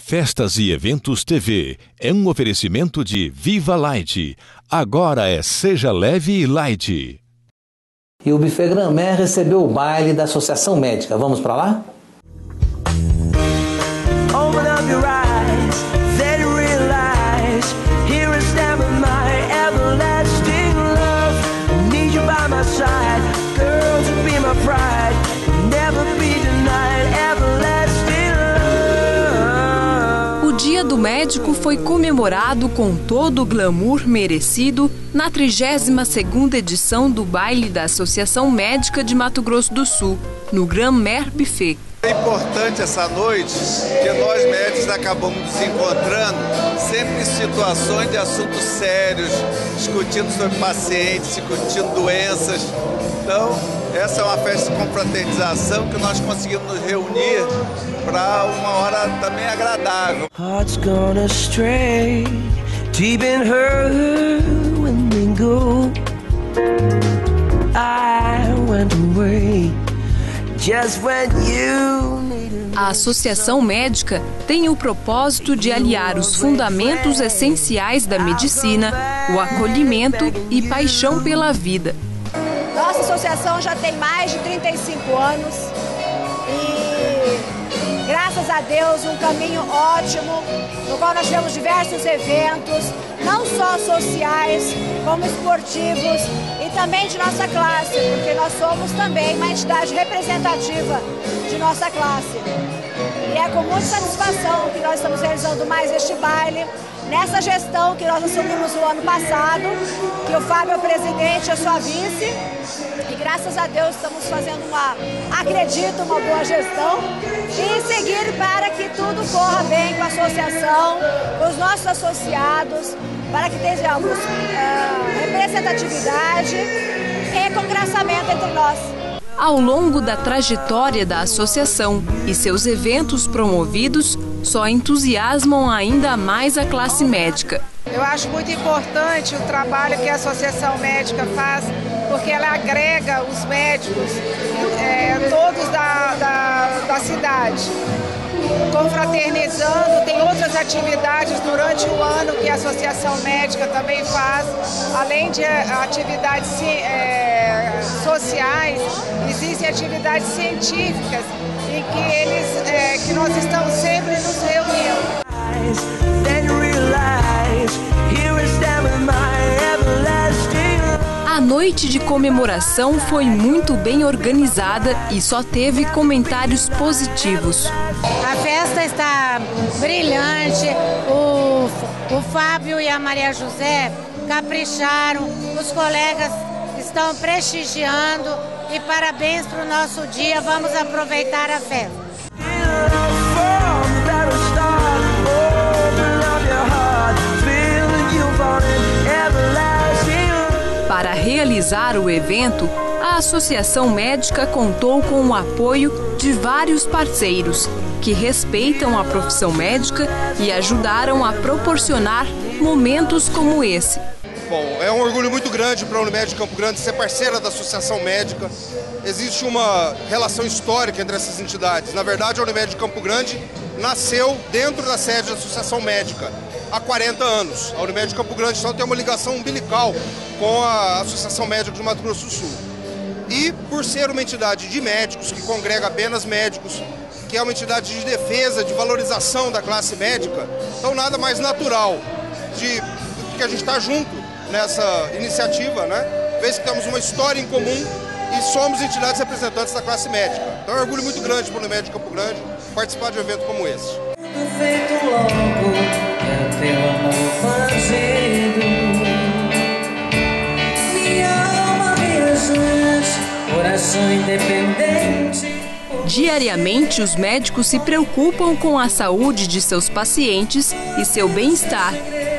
Festas e Eventos TV é um oferecimento de Viva Light. Agora é Seja Leve e Light. E o Buffet Gramé recebeu o baile da Associação Médica. Vamos para lá? Open Dia do Médico foi comemorado com todo o glamour merecido na 32ª edição do baile da Associação Médica de Mato Grosso do Sul, no Grand Mer Buffet. É importante essa noite que nós médicos acabamos nos encontrando sempre em situações de assuntos sérios, discutindo sobre pacientes, discutindo doenças. Então, essa é uma festa de confraternização que nós conseguimos nos reunir para uma hora também agradável. Hearts deep in her when go. I went away. A Associação Médica tem o propósito de aliar os fundamentos essenciais da medicina, o acolhimento e paixão pela vida. Nossa associação já tem mais de 35 anos e, graças a Deus, um caminho ótimo, no qual nós temos diversos eventos, não só sociais, como esportivos também de nossa classe, porque nós somos também uma entidade representativa de nossa classe. E é com muita satisfação que nós estamos realizando mais este baile, nessa gestão que nós assumimos o ano passado, que o Fábio é o presidente, eu sou a vice, e graças a Deus estamos fazendo uma, acredito, uma boa gestão, e seguir para que tudo corra bem com a associação, com os nossos associados, para que tenhamos uh, representatividade e congraçamento entre nós. Ao longo da trajetória da associação e seus eventos promovidos, só entusiasmam ainda mais a classe médica. Eu acho muito importante o trabalho que a Associação Médica faz, porque ela agrega os médicos, é, todos da, da, da cidade confraternizando, atividades durante o ano que a Associação Médica também faz, além de eh, atividades é, sociais, existem atividades científicas em que eles, é, que nós estamos noite de comemoração foi muito bem organizada e só teve comentários positivos. A festa está brilhante, o, o Fábio e a Maria José capricharam, os colegas estão prestigiando e parabéns para o nosso dia, vamos aproveitar a festa. Realizar o evento, a Associação Médica contou com o apoio de vários parceiros que respeitam a profissão médica e ajudaram a proporcionar momentos como esse. Bom, é um orgulho muito grande para a Unimed Campo Grande ser parceira da Associação Médica. Existe uma relação histórica entre essas entidades. Na verdade, a Unimed Campo Grande nasceu dentro da sede da Associação Médica há 40 anos. A Unimed Campo Grande então tem uma ligação umbilical com a Associação Médica de Mato Grosso do Sul. E por ser uma entidade de médicos, que congrega apenas médicos, que é uma entidade de defesa, de valorização da classe médica, então nada mais natural de que a gente está junto nessa iniciativa, né? Vez que temos uma história em comum e somos entidades representantes da classe médica. Então é um orgulho muito grande para o Unimed Campo Grande participar de um evento como esse. Feito logo, teu amor fazendo Minha alma viajante, coração independente Diariamente, os médicos se preocupam com a saúde de seus pacientes e seu bem-estar.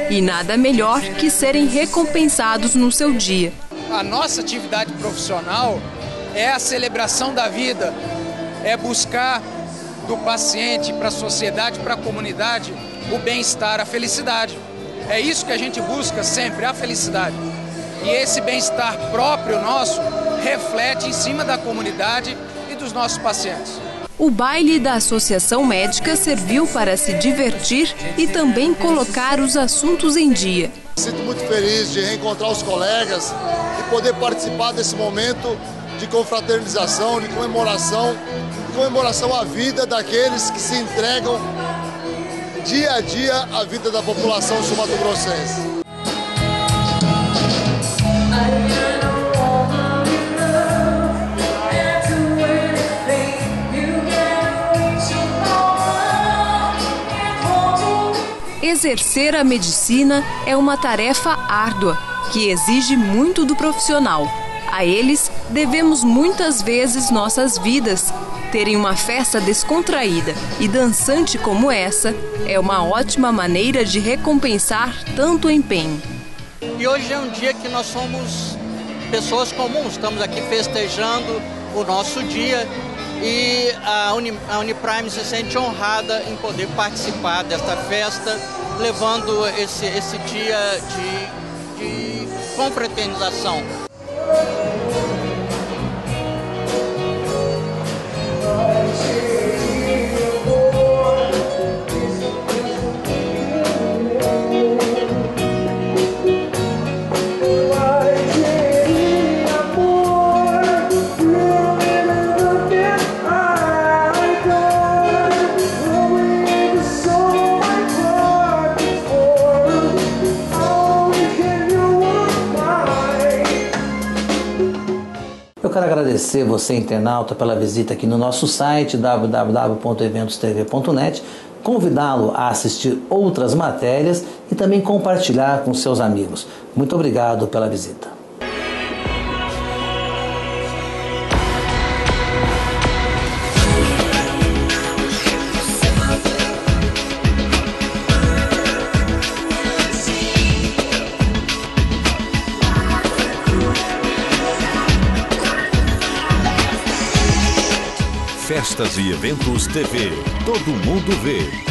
E nada melhor que serem recompensados no seu dia. A nossa atividade profissional é a celebração da vida, é buscar do paciente para a sociedade, para a comunidade, o bem-estar, a felicidade. É isso que a gente busca sempre, a felicidade. E esse bem-estar próprio nosso reflete em cima da comunidade e dos nossos pacientes. O baile da Associação Médica serviu para se divertir e também colocar os assuntos em dia. Sinto muito feliz de reencontrar os colegas e poder participar desse momento de confraternização, de comemoração, comemoração à vida daqueles que se entregam dia a dia à vida da população sul-mato-grossense. Exercer a medicina é uma tarefa árdua que exige muito do profissional. A eles devemos muitas vezes nossas vidas. Terem uma festa descontraída e dançante como essa é uma ótima maneira de recompensar tanto empenho. E hoje é um dia que nós somos pessoas comuns, estamos aqui festejando o nosso dia e a, Uni, a Uniprime se sente honrada em poder participar desta festa, levando esse, esse dia de, de confraternização. Quero agradecer você, internauta, pela visita aqui no nosso site www.eventostv.net, convidá-lo a assistir outras matérias e também compartilhar com seus amigos. Muito obrigado pela visita. Festas e Eventos TV. Todo mundo vê.